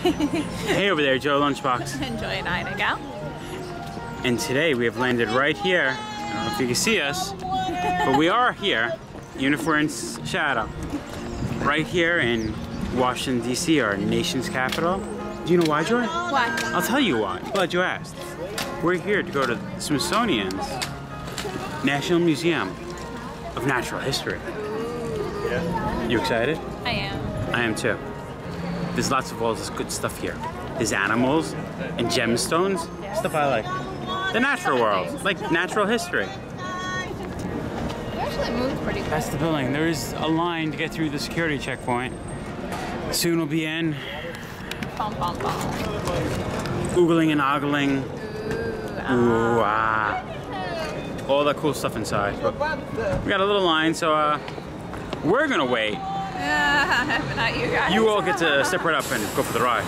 hey over there, Joe Lunchbox. Enjoy dining out. And today we have landed right here. I don't know if you can see us, but we are here, even if shadow. Right here in Washington, D.C., our nation's capital. Do you know why, Joy? Why? I'll tell you why. Glad you asked. We're here to go to the Smithsonian's National Museum of Natural History. Yeah. You excited? I am. I am too. There's lots of all this good stuff here. There's animals and gemstones, stuff I like. The natural world, like natural history. You actually moved pretty quick. That's the building. There is a line to get through the security checkpoint. Soon we'll be in, Bum, bum, bum. oogling and ogling. Ooh, ah. All that cool stuff inside. But we got a little line, so uh, we're gonna wait. Yeah, but not you guys. You all get to step right up and go for the ride.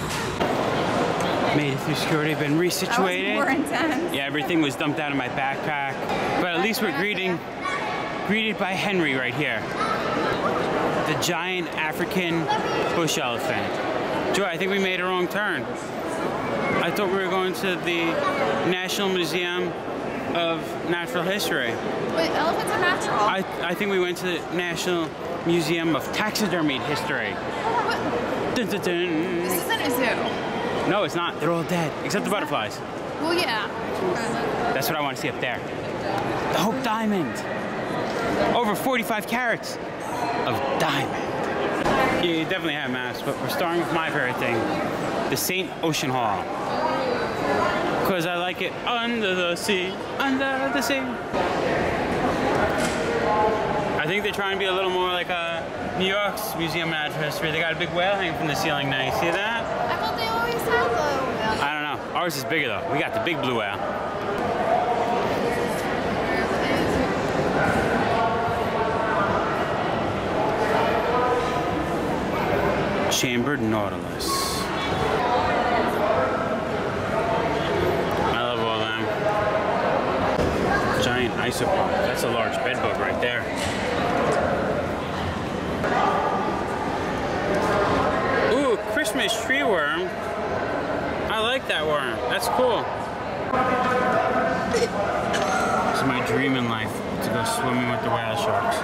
Made it through security, been That was resituated. more intense. Yeah, everything was dumped out of my backpack. But at least we're greeting, greeted by Henry right here. The giant African bush elephant. Joy, I think we made a wrong turn. I thought we were going to the National Museum of Natural History. But elephants are natural. I, I think we went to the National Museum of Taxidermied History. Dun, dun, dun. this isn't a zoo. No, it's not. They're all dead, except the butterflies. Well, yeah. That's what I want to see up there. The Hope Diamond. Over 45 carats of diamond. Yeah, you definitely have maps, but we're starting with my favorite thing, the Sant Ocean Hall. Because I like it under the sea, under the sea. I think they're trying to be a little more like uh, New York's Museum of Natural History. They got a big whale hanging from the ceiling now. You see that? I thought they always had the. Whale. I don't know. Ours is bigger though. We got the big blue whale. Chambered Nautilus. I love all them. Giant isopod. That's a large bedbug right there. Ooh, Christmas tree worm. I like that worm. That's cool. It's my dream in life to go swimming with the whale sharks.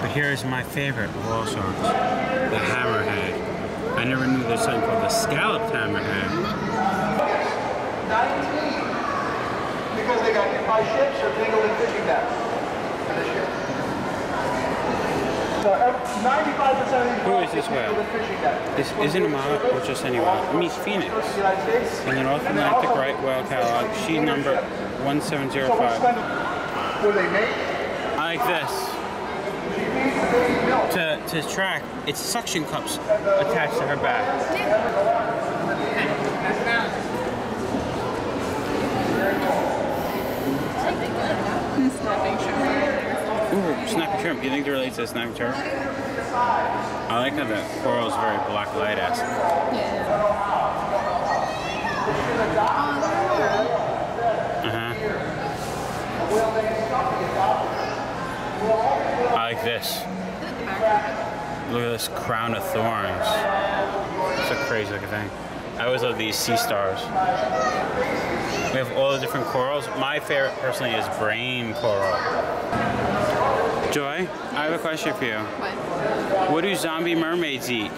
But here's my favorite of all sharks, the hammerhead. I never knew there's something called the scalloped hammerhead. Because they got hit by ships or fishing nets this year. So 95% of these Who is this whale? This isn't a model or just any whale. It means phoenix. In the North Atlantic Right Whale Catalog, sheet number 1705. when they made? I like this. To, to track, it's suction cups attached to her back. Snapping shrimp. You think it relates to snapping shrimp? I like how the coral is very black light esque. Uh huh. I like this. Look at this crown of thorns. It's a crazy looking thing. I always love these sea stars. We have all the different corals. My favorite personally is brain coral. Joy, I have a question for you. What? What do zombie mermaids eat?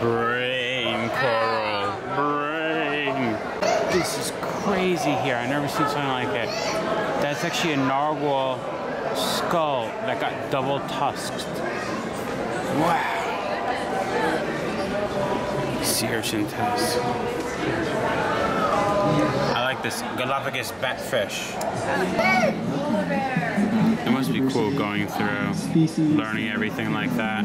Brain coral. Brain. This is crazy here. I've never seen something like it. That's actually a narwhal skull that got double tusked. Wow. Sea urchin tusk. I like this Galapagos batfish. It must be cool going through, learning everything like that.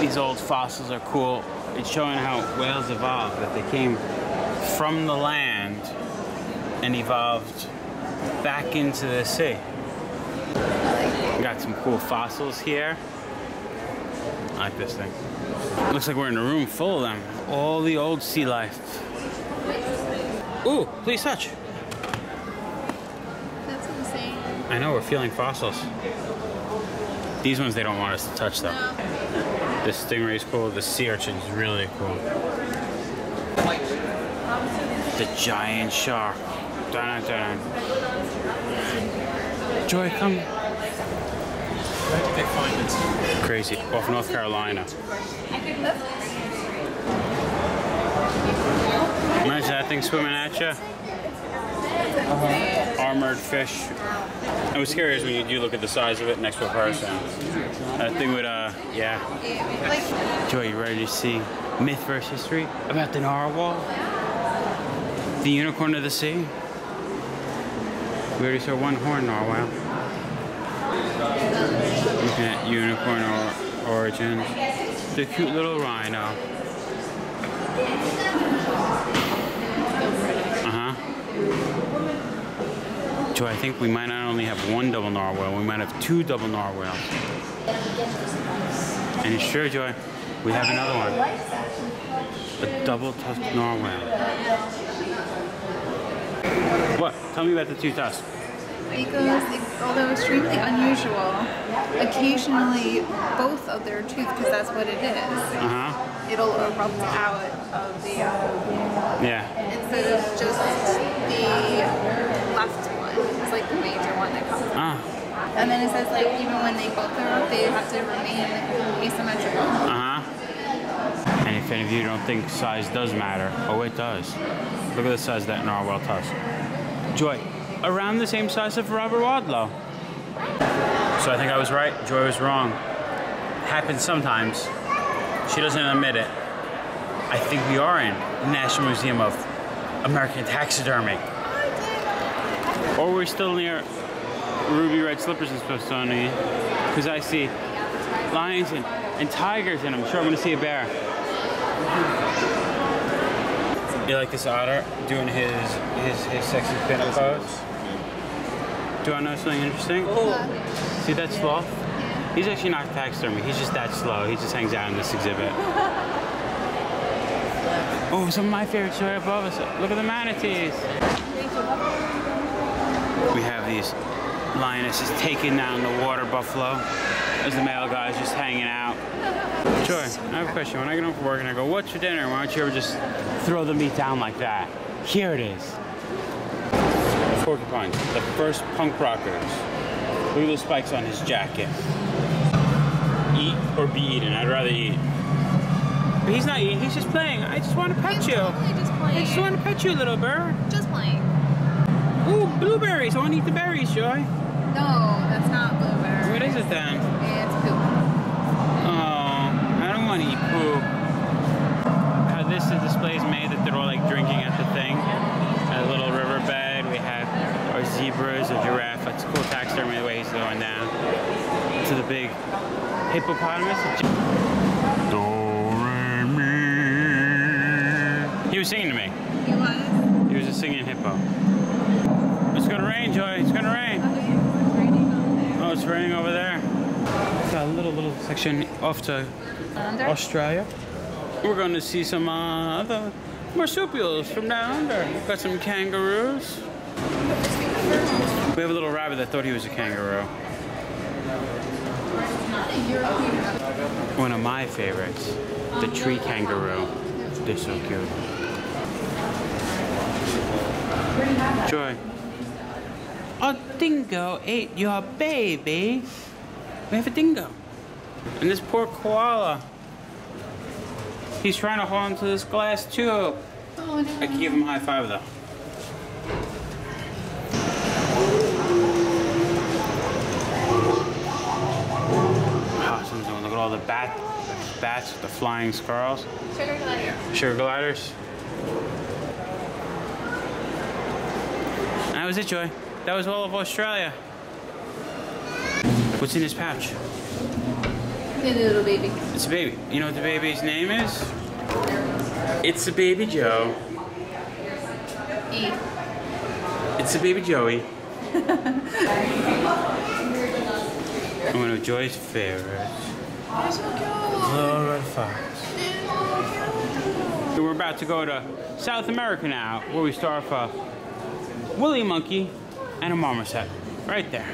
These old fossils are cool. It's showing how whales evolved, that they came from the land and evolved back into the sea. Got some cool fossils here. I like this thing. Looks like we're in a room full of them. All the old sea life. Ooh, please touch. That's insane. I know, we're feeling fossils. These ones they don't want us to touch though. The stingray's cool. The sea urchin's really cool. The giant shark. Dun, dun, dun. Joy, come. Where did they find it? Crazy. Off North Carolina. Imagine that thing swimming at you. Armored fish. What's scary is when you do look at the size of it next to a person. That thing would, uh, yeah. Joy, you ready to see myth versus history about the narwhal? The unicorn of the sea? We already saw one horn narwhal. Looking at unicorn or origins. The cute little rhino. Uh huh. Joy, I think we might not only have one double narwhal, we might have two double narwhals. And it's sure, Joy, we have another one. A double tusked narwhal. What? Tell me about the two tusks. because although extremely unusual, occasionally both of their teeth, because that's what it is, Uh huh. it'll erupt out of the, uh, Yeah. instead of just the left one. It's like the major one that comes Ah. And then it says like even when they both erupt, they have to remain asymmetrical. Uh huh. And if any of you don't think size does matter, oh, it does. Look at the size that narwhal tusk. Joy, around the same size of Robert Wadlow. So I think I was right. Joy was wrong. Happens sometimes. She doesn't admit it. I think we are in the National Museum of American Taxidermy. Or we're still near ruby red slippers in Smithsonian because I see lions and, and tigers and I'm sure I'm gonna see a bear. You like this otter doing his his, his sexy pinup pose? Do I know something interesting? Oh. See that sloth? He's actually not taxidermy. He's just that slow. He just hangs out in this exhibit. Oh, some of my favorites right above us. Look at the manatees. We have these lionesses taking down the water buffalo as the male guy's just hanging out. Joy, I have a question. When I get home from work and I go, what's for dinner? Why don't you ever just throw the meat down like that? Here it is. Porcupines, the first punk rockers. Look at those spikes on his jacket. Eat or be eaten? I'd rather eat. But he's not eating, he's just playing. I just want to pet you. Totally just I just want to pet you, little bird. Just playing. Ooh, blueberries. I want to eat the berries, Joy. No, that's not blueberry. What is it then? It's poop. Oh, I don't want to eat poop. How this the display is made that they're all like drinking at the thing. At a little riverbed, we have our zebras, a giraffe. That's cool taxidermy the way he's going down. To the big hippopotamus. Do, re, mi. He was singing to me. He was. He was a singing hippo. It's gonna rain, Joy. It's gonna rain. It's raining over there. Got a little little section off to Under? Australia. We're going to see some uh, other marsupials from down under. Got some kangaroos. We have a little rabbit that thought he was a kangaroo. One of my favorites, the tree kangaroo. They're so cute. Joy. A dingo ate your baby. We have a dingo. And this poor koala. He's trying to hold onto this glass tube. Oh, no. I can give him a high five though. Ah, awesome. Look at all the bat, bats, the flying squirrels, Sugar glider. sugar gliders. That was it, Joy. That was all of Australia. What's in his pouch? The little baby. It's a baby. You know what the baby's name is? It's a baby Joe. E. It's a baby Joey. One of Joy's favorites. So cute. Little red. We're about to go to South America now, where we start off a woolly monkey and a marmoset right there.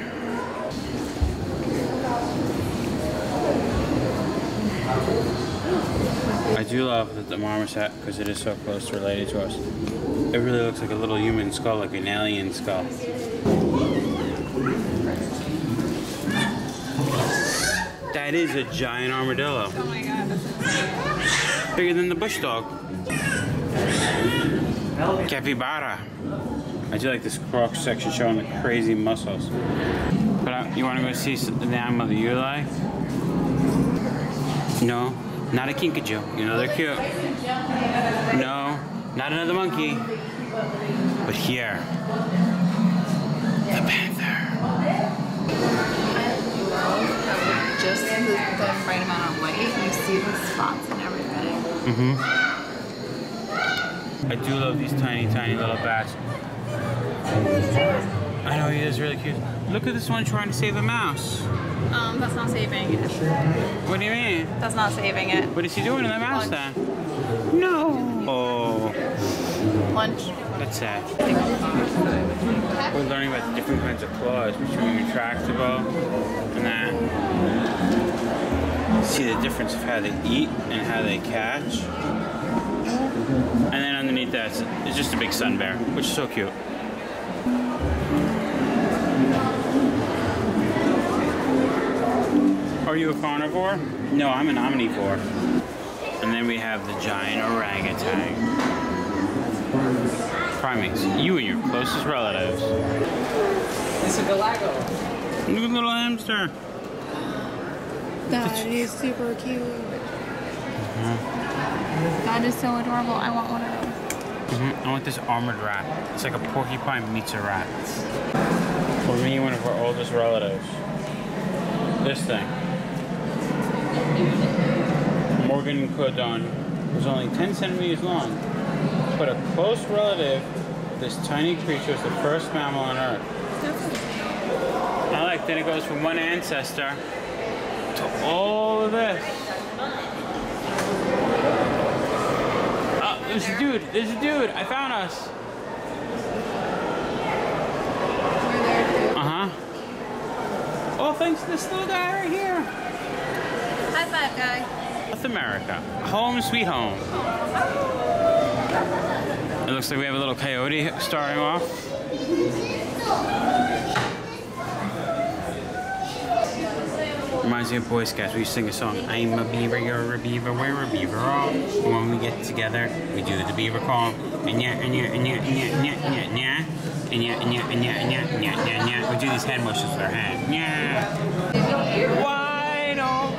I do love the marmoset because it is so close related to us. It really looks like a little human skull, like an alien skull. That is a giant armadillo. Oh my god. Bigger than the bush dog. Capybara. I do like this cross section showing the crazy muscles. But uh, you want to go see the animal that you like? No, not a kinkajou. You know they're cute. No, not another monkey. But here, the panther. Just the, the right amount of white, you see the spots and everything. I do love these tiny, tiny little bats. I know he is really cute. Look at this one trying to save a mouse. Um, that's not saving it. What do you mean? That's not saving it. What is he doing to the mouse Lunch. then? No. Oh, Lunch. that's sad. We're learning about the different kinds of claws between retractable and that. See the difference of how they eat and how they catch. And then underneath that, it's just a big sun bear, which is so cute. Are you a carnivore? No, I'm an omnivore. And then we have the giant orangutan. Primates, you and your closest relatives. It's a galago. Look at the little hamster. That is super cute. That is so adorable. I want one of those. hmm I want this armored rat. It's like a porcupine meets a rat. For me, one of our oldest relatives. This thing. Morganucodon was only 10 centimeters long, but a close relative, this tiny creature is the first mammal on Earth. I like that it goes from one ancestor to all of this. Oh, there's a dude. There's a dude. I found us. We're there too. Uh huh. Oh, thanks to this little guy right here. Guy. North America. Home sweet home. It looks like we have a little coyote starting off. Reminds me of Boy Scouts. We sing a song. I'm a beaver, you're a beaver, we're a beaver all. When we get together, we do the beaver call. And yeah, and yeah, and yeah, and yeah, and yeah, and yeah, and yeah. And yeah, and yeah, and yeah, and yeah, and yeah, and yeah. We do these hand motions with our hand. Yeah. Wide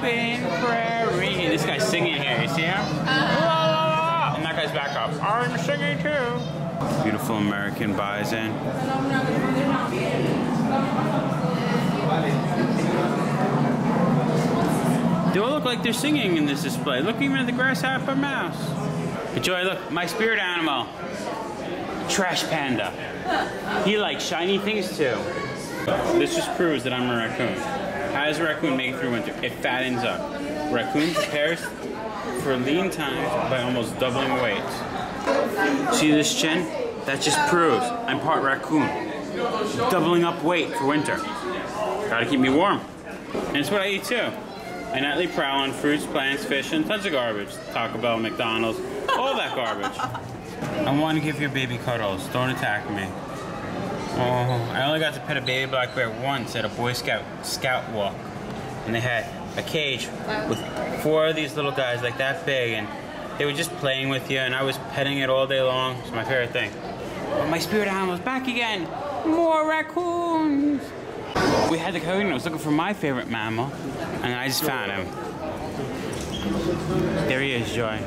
open prairie. This guy's singing here. You see him? La, la, la. And that guy's back up. I'm singing too. Beautiful American bison. They all look like they're singing in this display. Look even at the grasshopper mouse. But Joy, look, my spirit animal. Trash panda. He likes shiny things too. This just proves that I'm a raccoon. How does a raccoon make it through winter? It fattens up. Raccoon prepares for lean times by almost doubling weight. See this chin? That just proves I'm part raccoon. Doubling up weight for winter. Gotta keep me warm. And it's what I eat too. I nightly prowl on fruits, plants, fish, and tons of garbage. Taco Bell, McDonald's, all that garbage. I want to give you baby cuddles. Don't attack me. Oh, I only got to pet a baby black bear once at a Boy Scout scout walk. And they had a cage with four of these little guys like that big and they were just playing with you and I was petting it all day long. It's my favorite thing. But my spirit animal's back again. More raccoons. We had the coyote I was looking for my favorite mammal and I just found him. There he is, Joy.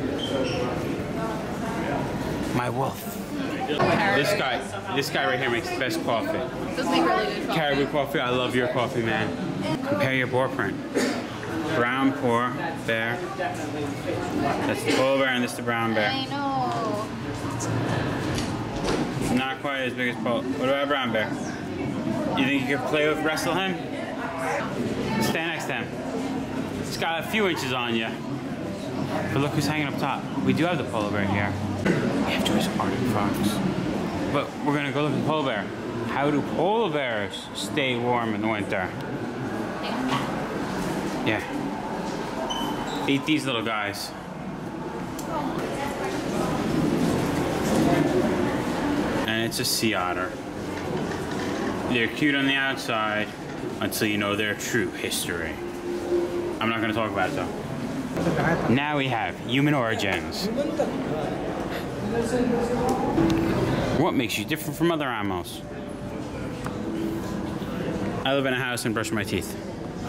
My wolf. This guy, this guy right here makes the best coffee. Does make really good coffee. Caribou coffee, I love your coffee, man. Compare your boar print. Brown poor bear. That's the polar bear and this is the brown bear. I know. Not quite as big as Paul. What about brown bear? You think you could play with wrestle him? Stand next to him. He's got a few inches on you. But look who's hanging up top. We do have the polar bear here. We have Joy's Arctic fox. But we're gonna go look at the polar bear. How do polar bears stay warm in the winter? Yeah. Eat these little guys. And it's a sea otter. They're cute on the outside until you know their true history. I'm not to talk about it though. Now we have human origins. What makes you different from other animals? I live in a house and brush my teeth.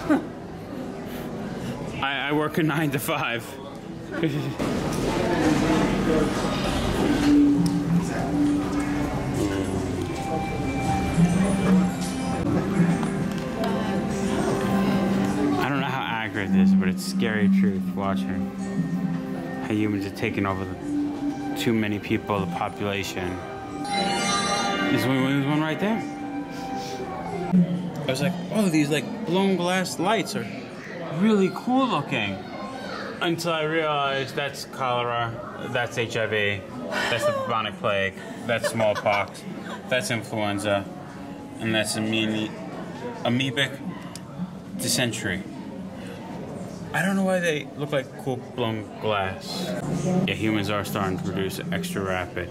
I, I work a nine to five. I don't know how accurate this is, but it's scary truth watching how humans are taking over the, too many people, the population. There's one, there's one right there. I was like, oh, these like blown glass lights are really cool looking. Until I realized that's cholera, that's HIV, that's the bubonic plague, that's smallpox, that's influenza, and that's amoebic dysentery. I don't know why they look like cool blown glass. Yeah, humans are starting to produce extra rapid.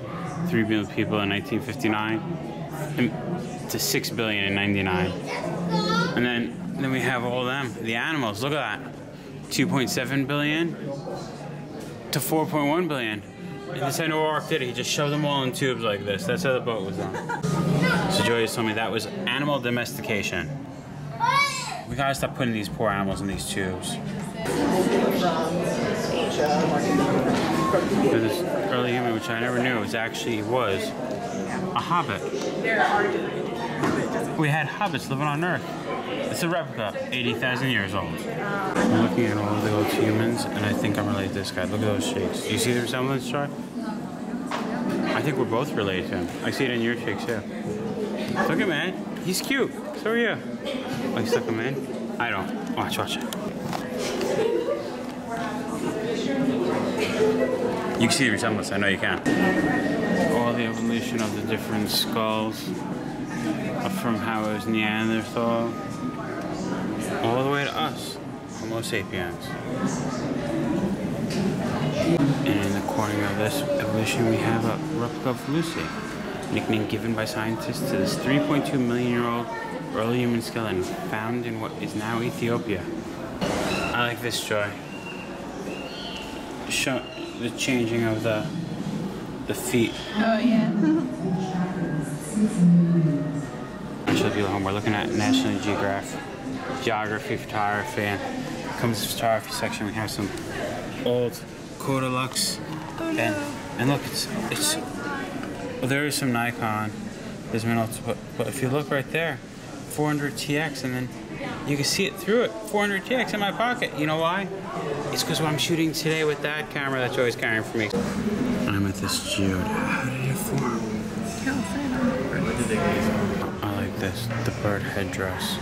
3 billion people in 1959 to 6 billion in 99. And then, then we have all them, the animals. Look at that. 2.7 billion to 4.1 billion. And this Noah Ark did. He just shoved them all in tubes like this. That's how the boat was done. So Joy just told me that was animal domestication. Gotta stop putting these poor animals in these tubes. This early human, which I never knew, was actually was a hobbit. We had hobbits living on Earth. It's a replica, 80,000 years old. I'm looking at all of the old humans, and I think I'm related to this guy. Look at those shakes. Do you see the resemblance, Troy? I think we're both related to him. I see it in your shakes, too. Look at man. He's cute. So yeah. you. Oh, you stuck him in? I don't. Watch, watch it. You can see the resemblance. I know you can. All the evolution of the different skulls uh, from how it was Neanderthal all the way to us, Homo sapiens. And in the corner of this evolution, we have a replica of Lucy, nickname given by scientists to this 3.2 million year old early human skeleton found in what is now Ethiopia. I like this joy. Show the changing of the the feet. Oh yeah. I show people home. We're looking at National Geographic, geography, photography, and comes to the photography section. We have some old Kodalux, and and look, it's it's. Well, there is some Nikon. There's Minolta, but but if you look right there, 400 TX, and then you can see it through it. 400 TX in my pocket. You know why? It's because I'm shooting today with that camera that's always carrying for me. I'm at this geode. How did it form? I like this, the bird headdress.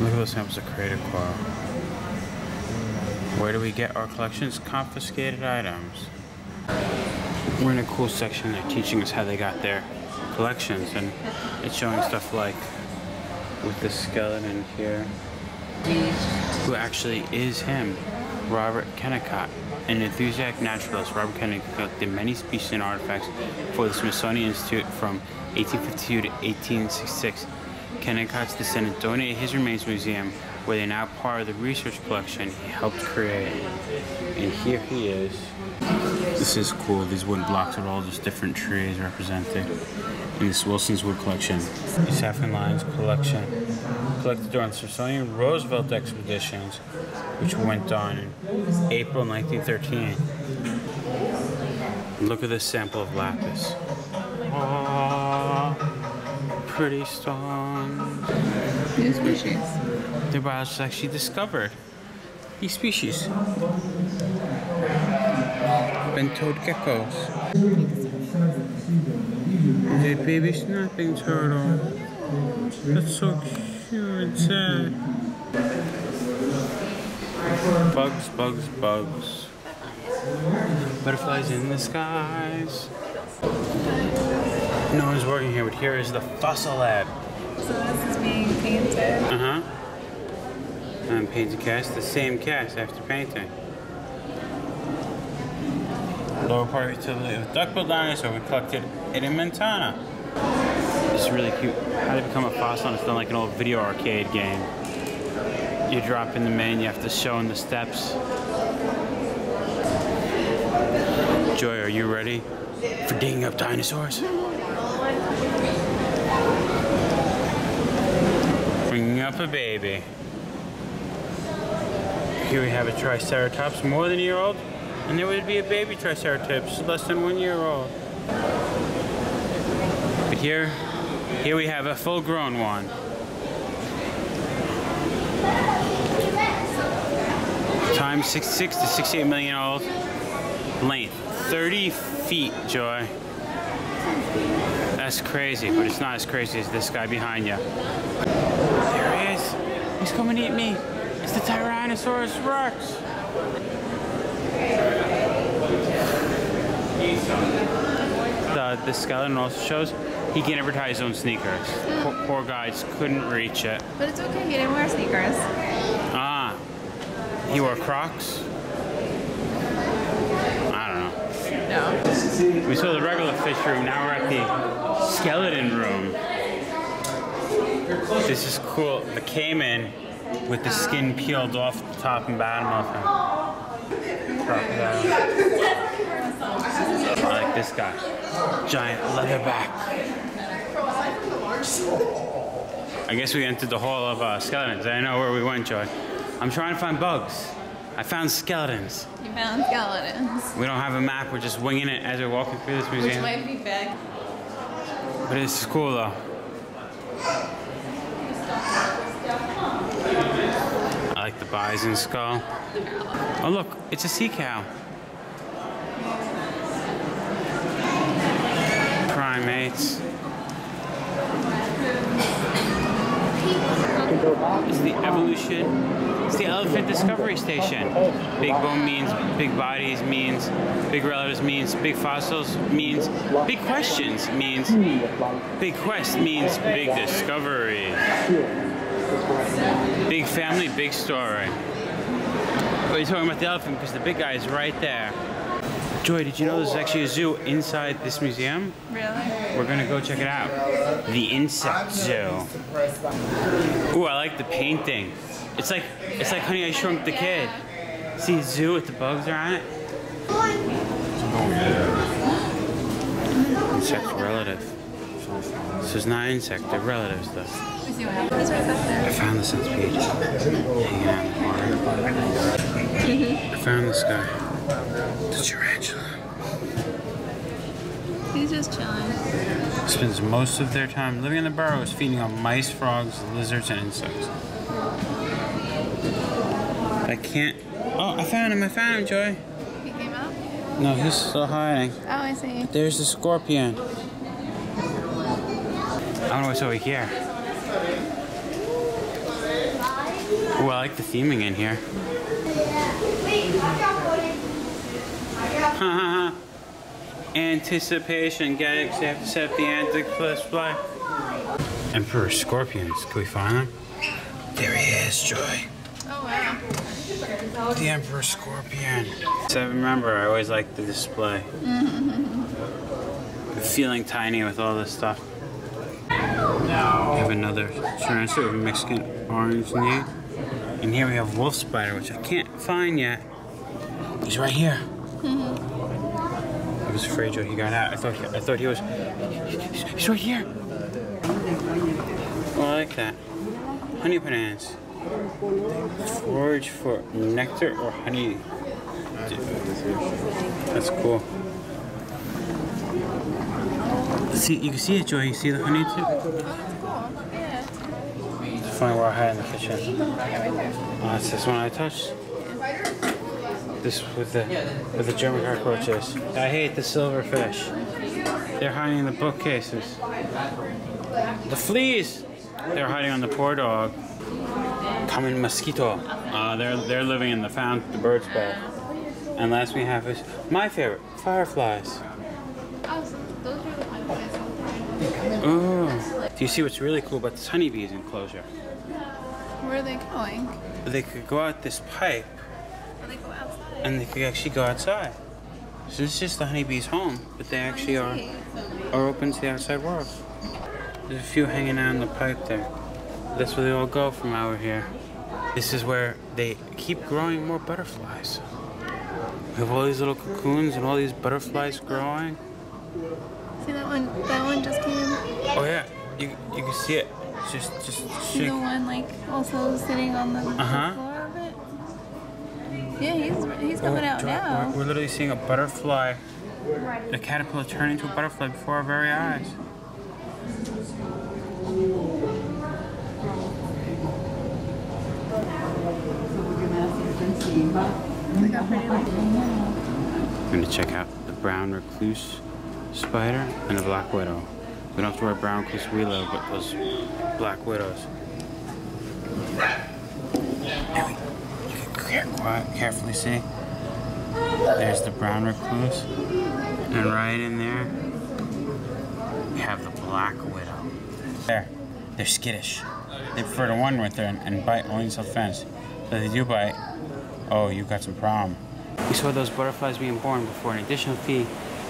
Look at those samples of creative coral. Where do we get our collections? Confiscated items. We're in a cool section. They're teaching us how they got their collections, and it's showing stuff like with the skeleton here, who actually is him, Robert Kennicott. An enthusiastic naturalist, Robert Kennicott collected many species and artifacts for the Smithsonian Institute from 1852 to 1866. Kennicott's descendants donated his remains to the museum, where they're now part of the research collection he helped create. And here he is. This is cool. These wooden blocks with all just different trees represented in this Wilson's Wood collection. East African Lions collection, collected during the Smithsonian Roosevelt expeditions, which went on in April 1913. Look at this sample of lapis. Aww, pretty stones. New species. Their biologists actually discovered these species. Bent-toed geckos. The baby snapping turtle. That's so cute sad. Bugs, bugs, bugs. Butterflies in the skies. No one's working here, but here is the fossil lab. So this is being painted. Uh huh. I'm painting cast, the same cast after painting. Lower part utility of duckbill dinosaur we collected Montana. This is really cute. How to become a fossil it's done like an old video arcade game. You drop in the main, you have to show in the steps. Joy, are you ready for digging up dinosaurs? Bringing up a baby. Here we have a Triceratops, more than a year old, and there would be a baby Triceratops, less than one year old. But here, here we have a full-grown one. Time 66 to 68 million old. Length 30 feet, Joy. That's crazy, but it's not as crazy as this guy behind you. There he is. He's coming to eat me. It's the Tyrannosaurus Rex. The, the skeleton also shows he can never tie his own sneakers. Poor, poor guys couldn't reach it. But it's okay, he didn't wear sneakers. Ah, he wore Crocs. I don't know. No. We saw the regular fish room. Now we're at the skeleton room. This is cool. The caiman with the skin peeled off the top and bottom of him. I like this guy. Giant leatherback. I guess we entered the hall of uh, skeletons. I know where we went, Joy. I'm trying to find bugs. I found skeletons. You found skeletons. We don't have a map. We're just winging it as we're walking through this Which museum. might be big. But it's is cool though. I like the bison skull. Oh look, it's a sea cow. It's the evolution. It's the elephant discovery station. Big bone means big bodies means big relatives means big fossils means big questions means big quest means big discovery. Big family, big story. But you're talking about the elephant because the big guy is right there. Joy, did you know there's actually a zoo inside this museum? Really? We're gonna go check it out. The insect zoo. Ooh, I like the painting. It's like it's like Honey I Shrunk the Kid. See zoo with the bugs are on it? Insect relative. This is not insect, they're relatives though. Let me see what happens. He's right back I found this centipede hanging out in the water. I found this guy. The tarantula. He's just chilling. Spends most of their time living in the burrows, feeding on mice, frogs, lizards, and insects. I can't. Oh, I found him! I found him, Joy. He came out? No, he's still hiding. Oh, I see. There's the scorpion. I don't know what's over here. Oh, I like the theming in here. Anticipation, get it? 'cause you have to set the anti-display. Emperor scorpions. Can we find them? There he is, Joy. Oh, wow. The Emperor Scorpion. So remember, I always like the display. Feeling tiny with all this stuff. We have another transfer of Mexican orange knee. And here we have wolf spider, which I can't find yet. He's right here. Was afraid Joe he got out. I thought he, I thought he was. He's, right here. Oh, I like that. Honey bananas. Forage for nectar or honey. That's cool. See, you can see it, Joy. You see the honey too? That's. Find where I had in the kitchen. Oh, it's this one I touched. This with the with the German cockroaches. I hate the silverfish. They're hiding in the bookcases. The fleas. They're hiding on the poor dog. Common mosquito. Uh, they're they're living in the found the bird's bath. And last we have is my favorite, fireflies. Oh, so those are the ones Ooh. Do you see what's really cool about this honeybees enclosure? Where are they going? they could go out this pipe They go outside. and they could actually go outside. So this is just the honeybees' home, but they actually are are open to the outside world. There's a few hanging out in the pipe there. That's where they all go from out here. This is where they keep growing more butterflies. We have all these little cocoons and all these butterflies growing. See that one? That one just came. Oh yeah, you you can see it. Just just See the one like also sitting on the, the Uh-huh. Floor of it. Yeah, he's he's coming out now. We're, we're literally seeing a butterfly, a caterpillar turn into a butterfly before our very eyes. I'm gonna check out the brown recluse spider and the black widow. We don't have to wear brown recluse we love, but those black widows. Now you can care- quiet, carefully see. There's the brown recluse, and right in there, we have the black widow. There, they're skittish. They prefer to wander with her and, and bite only in self-defense. But if they do bite, oh, you've got some problem. We saw those butterflies being born before an additional fee.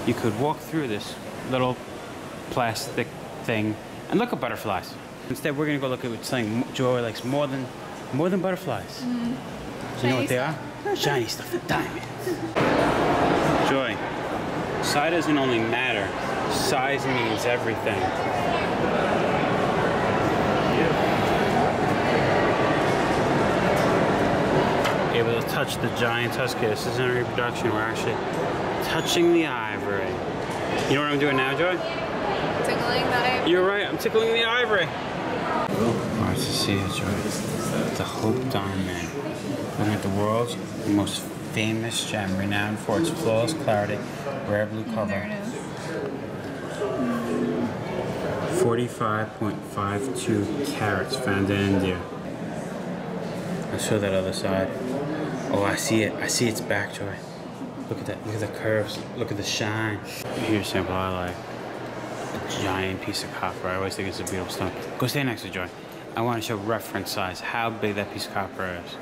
You could walk through this little plastic thing and look at butterflies. Instead, we're gonna go look at something Joy likes more than more than butterflies. Mm-hmm. You know what they are? Shiny stuff, the diamonds. Joy, size doesn't only matter. Size means everything. Able to touch the giant tusker. This isn't a reproduction. We're actually touching the ivory. You know what I'm doing now, Joy? Tickling that I. You're right. I'm tickling the ivory. Nice to see you, Joy. The Hope Diamond. Looking at the world's most famous gem, renowned for its flawless clarity, rare blue color. it is. 45.52 carats found in India. I'll show that other side. Oh, I see it. I see its back, Joy. Look at that. Look at the curves. Look at the shine. Here's sample I like. A giant piece of copper. I always think it's a beautiful stone. Go stand next to Joy. I want to show reference size, how big that piece of copper is.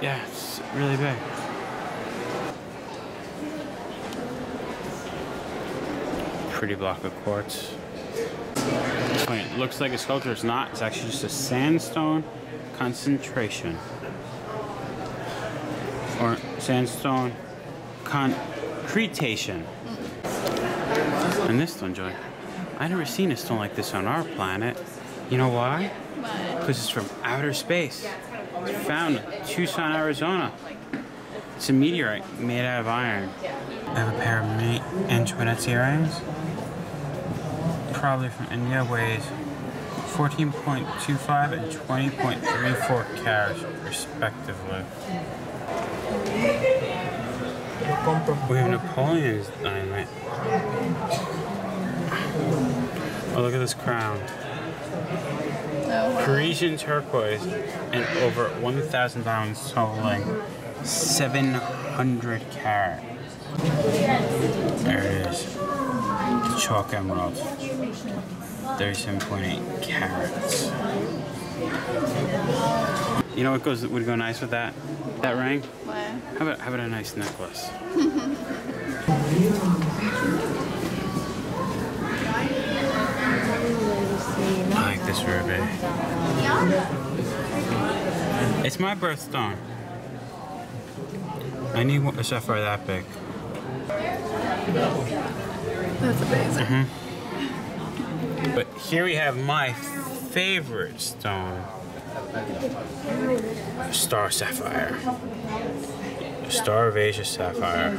Yeah, it's really big. Pretty block of quartz. It's funny, it looks like a sculpture. It's not. It's actually just a sandstone concentration. Or sandstone concretation. And this stone, Joy. I've never seen a stone like this on our planet. You know why? Because it's from outer space. Found Tucson, Arizona. It's a meteorite made out of iron. I have a pair of Marie Antoinette's earrings. Probably from India, weighs 14.25 and 20.34 carats, respectively. We have Napoleon's diamond. Oh, look at this crown. Persian turquoise and over 1,000 pounds totaling 700 carat. There it is. The chalk emerald. 37.8 carats. You know what goes would go nice with that? That ring? What? How about how about a nice necklace? This ruby. It's my birthstone. I need a sapphire that big. That's amazing. Mm-hmm. But here we have my favorite stone. Star sapphire. Star of Asia sapphire.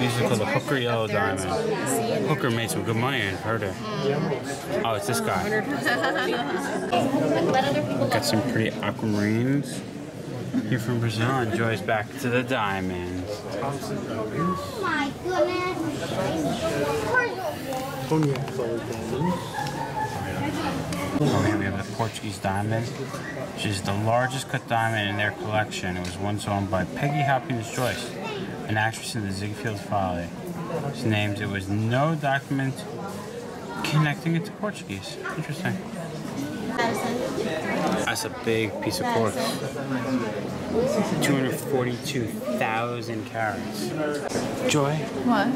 These are called the Hooker Yellow Diamond. Hooker made some good money in heard it. Oh, it's this guy. Got some pretty aquamarines. Here from Brazil and Joy's back to the diamonds. Oh my goodness. Oh, here we have the Portuguese diamond, which is the largest cut diamond in their collection. It was once owned by Peggy Hopkins Joyce, an actress in the Ziegfeld Folly. It's named, it was no document connecting it to Portuguese. Interesting. That's a big piece of quartz. 242,000 carats. Joy, What?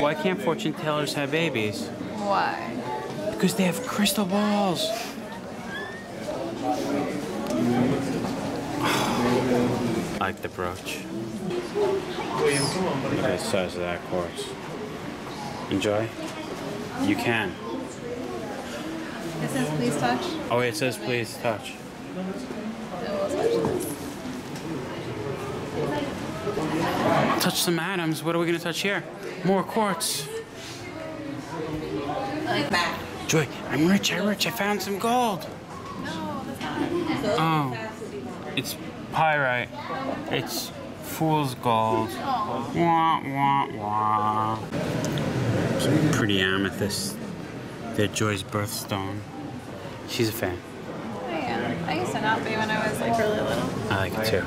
why can't fortune tellers have babies? Why? Because they have crystal balls. I like the brooch. Look at the size of that quartz. Enjoy? You can. It says please touch. Oh, it says please touch. Touch. Touch some atoms. What are we going to touch here? More quartz. Like that. Joy, I'm rich, I'm rich. I found some gold. No, that's not. Oh, it's pyrite. It's fool's gold. Wah, wah, wah. Some pretty amethyst. They're Joy's birthstone. She's a fan. I am. I used to not be when I was like really little. I like it too.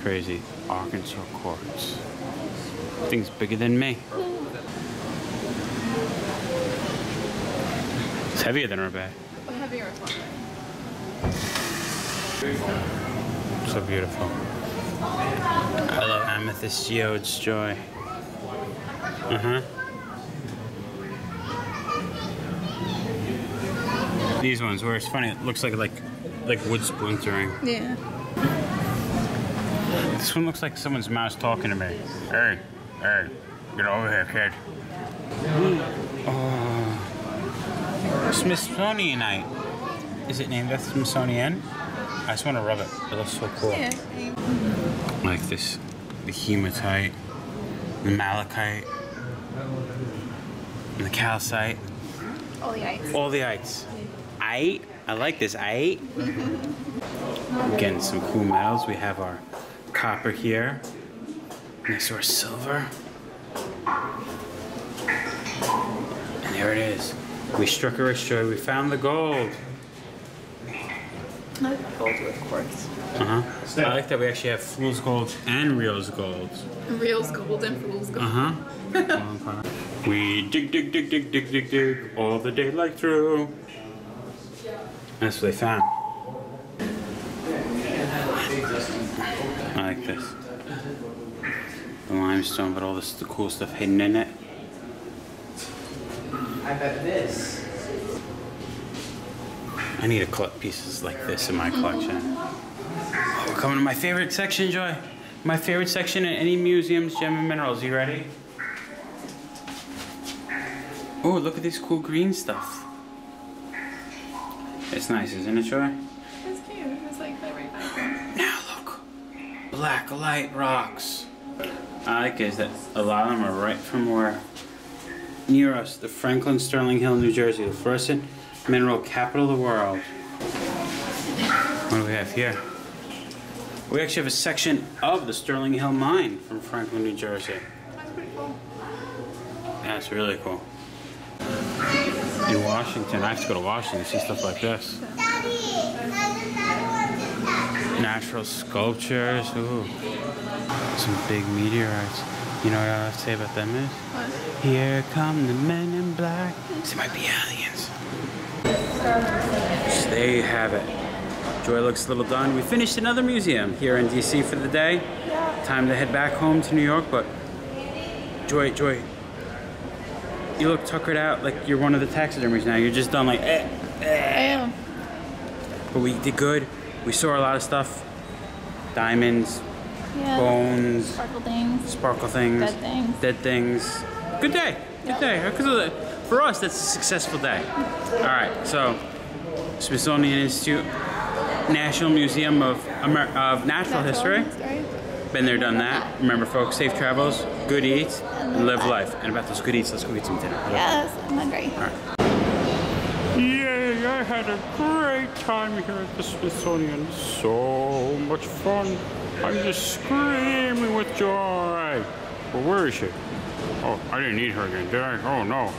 Crazy. Arkansas quartz. Thing's bigger than me. It's heavier than her bag. What heavier one? So beautiful. I love amethyst geodes, joy. Uh huh. These ones where it's funny, it looks like like like wood splintering. Yeah. This one looks like someone's mouse talking to me. Hey, hey, get over here, kid. Oh, Smithsonianite. Is it named after Smithsonian? I just want to rub it. It looks so cool. Yeah. Like this, the hematite, the malachite, and the calcite. All the ice. All the ites. Ite? I like this ite. Mm-hmm. Again, some cool metals. We have our copper here. Next to our silver. And there it is. We struck a rich joy. We found the gold. Gold with quartz. Uh huh. I like that we actually have fool's gold and real's gold. Reals gold and fool's gold. Uh huh. we dig, dig, dig, dig, dig, dig, dig all the daylight through. That's what they found. I like this. The limestone, but all this the cool stuff hidden in it. I bet this. I need to collect pieces like this in my collection. Oh, we're coming to my favorite section, Joy. My favorite section in any museum's gem and minerals. You ready? Oh, look at this cool green stuff. It's nice, isn't it, Joy? Black light rocks. I like is that a lot of them are right from where near us, the Franklin Sterling Hill, New Jersey, the fluorescent mineral capital of the world. What do we have here? We actually have a section of the Sterling Hill mine from Franklin, New Jersey. That's pretty cool. That's really cool. In Washington, I have to go to Washington to see stuff like this. Natural sculptures, ooh. Some big meteorites. You know what I have to say about them is? What? Here come the men in black. They might be aliens. So there you have it. Joy looks a little done. We finished another museum here in DC for the day. Time to head back home to New York, but Joy, Joy, you look tuckered out like you're one of the taxidermies now. You're just done like, eh. I am. But we did good. We saw a lot of stuff. Diamonds, Yeah. bones, Sparkle things. sparkle things, Dead things. dead things. Good day. Good day. Because for us, that's a successful day. All right. So, Smithsonian Institute, National Museum of Amer- of Natural History. Been there, done that. Remember, folks, safe travels, good eats, and live life. And about those good eats, let's go get some dinner. Yes, I'm hungry. Yay, I had a great time here at the Smithsonian. So much fun. I'm just screaming with joy. Well, where is she? Oh, I didn't need her again, did I? Oh, no.